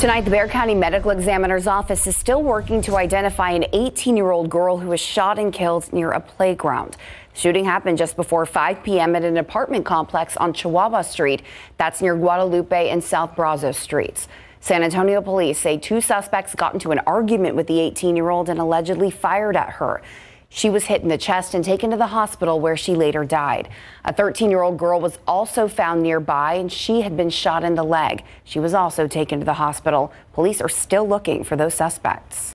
Tonight, the Bexar County Medical Examiner's Office is still working to identify an 18 year old girl who was shot and killed near a playground. The shooting happened just before 5 p.m. at an apartment complex on Chihuahua Street. That's near Guadalupe and South Brazos Streets. San Antonio police say two suspects got into an argument with the 18 year old and allegedly fired at her. She was hit in the chest and taken to the hospital where she later died. A 13 year old girl was also found nearby and she had been shot in the leg. She was also taken to the hospital. Police are still looking for those suspects.